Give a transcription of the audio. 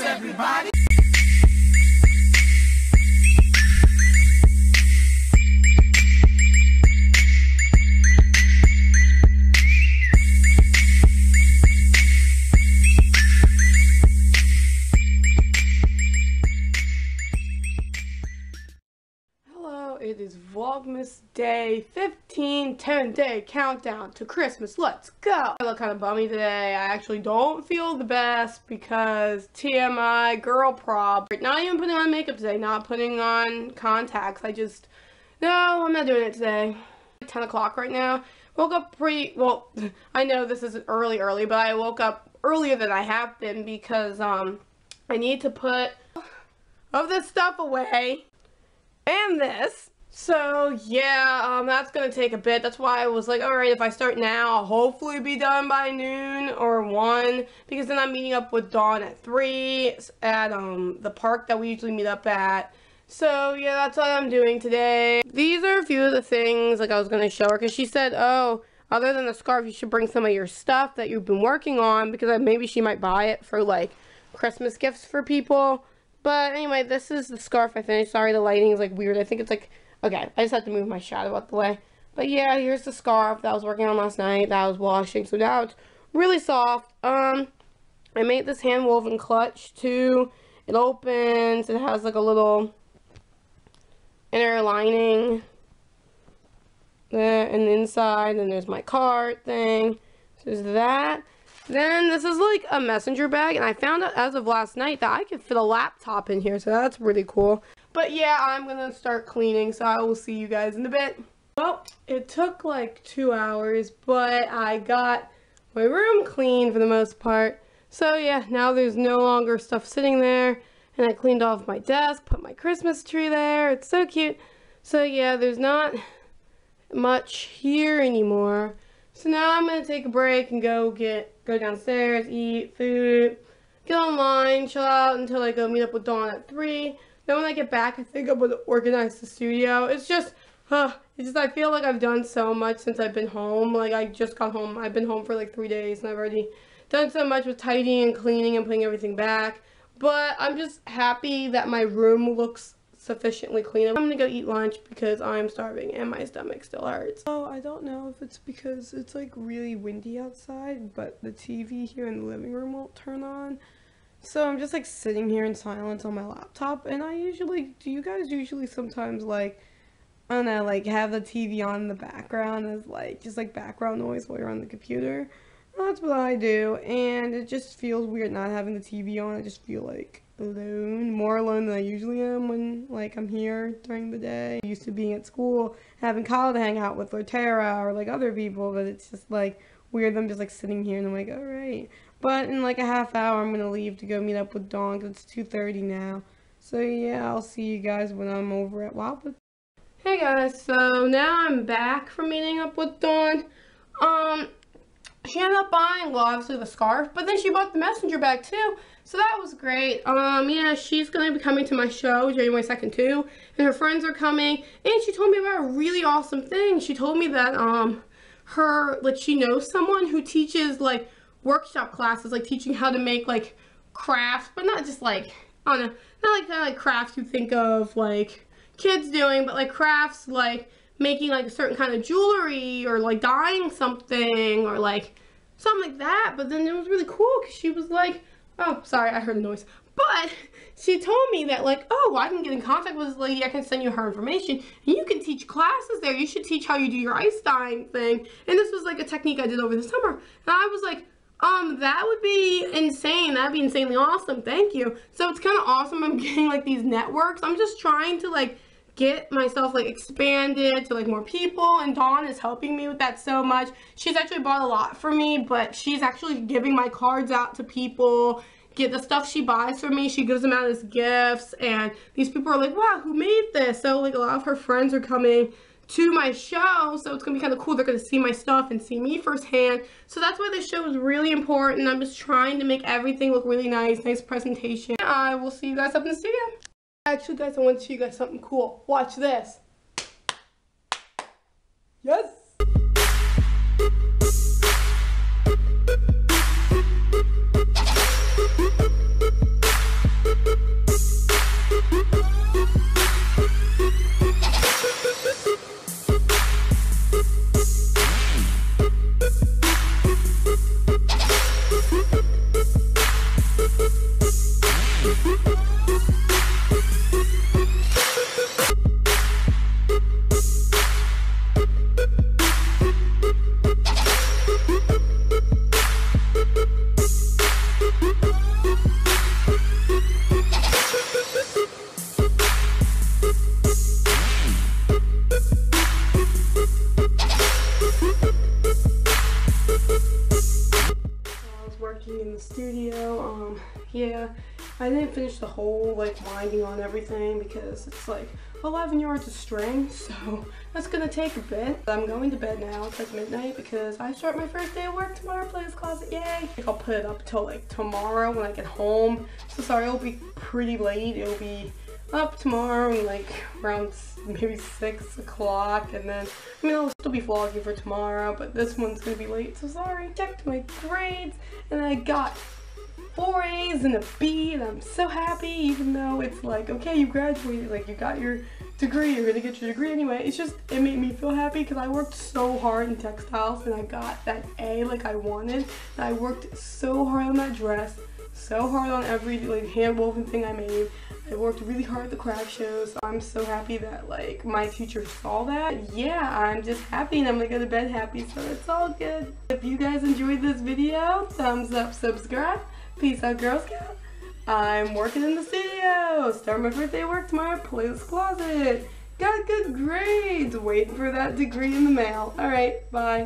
Everybody. Vlogmas Day 15, 10 day countdown to Christmas. Let's go! I look kind of bummy today. I actually don't feel the best because TMI, girl prob. Not even putting on makeup today, not putting on contacts. I just, no, I'm not doing it today. 10 o'clock right now. Woke up pretty, well, I know this isn't early early, but I woke up earlier than I have been because, um, I need to put of this stuff away and this. So yeah, um, that's gonna take a bit. That's why I was like, all right, if I start now, I'll hopefully be done by noon or one, because then I'm meeting up with Dawn at three at um the park that we usually meet up at. So yeah, that's what I'm doing today. These are a few of the things like I was gonna show her, because she said, oh, other than the scarf, you should bring some of your stuff that you've been working on, because maybe she might buy it for like Christmas gifts for people. But anyway, this is the scarf I finished. Sorry, the lighting is like weird. I think it's like, okay, I just have to move my shadow out the way. But yeah, here's the scarf that I was working on last night that I was washing. So now it's really soft. Um, I made this hand woven clutch too. It opens. It has like a little inner lining there and inside. And there's my card thing. So there's that. Then this is like a messenger bag and I found out as of last night that I could fit a laptop in here so that's really cool. But yeah, I'm gonna start cleaning so I will see you guys in a bit. Well, it took like two hours but I got my room clean for the most part. So yeah, now there's no longer stuff sitting there and I cleaned off my desk, put my Christmas tree there. It's so cute. So yeah, there's not much here anymore. So now I'm going to take a break and go get, go downstairs, eat food, get online, chill out until I go meet up with Dawn at 3. Then when I get back, I think I'm to organize the studio. It's just, huh, it's just I feel like I've done so much since I've been home. Like I just got home, I've been home for like three days and I've already done so much with tidying and cleaning and putting everything back. But I'm just happy that my room looks sufficiently clean. I'm gonna go eat lunch because I'm starving and my stomach still hurts. Oh, I don't know if it's because it's like really windy outside, but the TV here in the living room won't turn on. So I'm just like sitting here in silence on my laptop and I usually, do you guys usually sometimes like, I don't know, like have the TV on in the background as like, just like background noise while you're on the computer? That's what I do and it just feels weird not having the TV on. I just feel like alone, more alone than I usually am when like I'm here during the day. I'm used to being at school, having Kyle to hang out with or Tara or like other people, but it's just like weird. I'm just like sitting here and I'm like, all right. But in like a half hour, I'm gonna leave to go meet up with Dawn it's 2:30 now. So yeah, I'll see you guys when I'm over at Wildwood. Hey guys, so now I'm back from meeting up with Dawn. Um, she ended up buying, well, obviously the scarf, but then she bought the messenger bag too. So that was great. Um, yeah, she's going to be coming to my show January 2nd too. And her friends are coming. And she told me about a really awesome thing. She told me that, um, her, like, she knows someone who teaches, like, workshop classes, like, teaching how to make, like, crafts, but not just, like, I don't know, not like kind of like crafts you think of, like, kids doing, but, like, crafts, like, making like a certain kind of jewelry or like dyeing something or like something like that. But then it was really cool because she was like, oh, sorry, I heard a noise. But she told me that like, oh, I can get in contact with this lady. I can send you her information. And you can teach classes there. You should teach how you do your ice dyeing thing. And this was like a technique I did over the summer. And I was like, um, that would be insane. That'd be insanely awesome. Thank you. So it's kind of awesome. I'm getting like these networks. I'm just trying to like get myself like expanded to like more people and Dawn is helping me with that so much. She's actually bought a lot for me but she's actually giving my cards out to people get the stuff she buys for me she gives them out as gifts and these people are like wow who made this so like a lot of her friends are coming to my show so it's gonna be kind of cool they're gonna see my stuff and see me firsthand so that's why this show is really important I'm just trying to make everything look really nice nice presentation I will see you guys up in the studio Actually, guys, I want to show you guys something cool. Watch this. Yes! Studio. Um, yeah, I didn't finish the whole like winding on everything because it's like 11 yards of string, so that's gonna take a bit. I'm going to bed now, it's like midnight because I start my first day of work tomorrow, Plato's Closet, yay! I'll put it up till like tomorrow when I get home. So sorry, it'll be pretty late. It'll be up tomorrow like around maybe 6 o'clock and then I mean I'll still be vlogging for tomorrow but this one's gonna be late so sorry checked my grades and I got four A's and a B and I'm so happy even though it's like okay you graduated like you got your degree you're gonna get your degree anyway it's just it made me feel happy because I worked so hard in textiles and I got that A like I wanted and I worked so hard on that dress so hard on every like hand woven thing I made I worked really hard at the craft show, So I'm so happy that like my teacher saw that. Yeah, I'm just happy and I'm gonna go to bed happy, so it's all good. If you guys enjoyed this video, thumbs up, subscribe. Peace out, Girl Scout. I'm working in the studio. Start my birthday work tomorrow. Plato's Closet. Got good grades. Waiting for that degree in the mail. Alright, bye.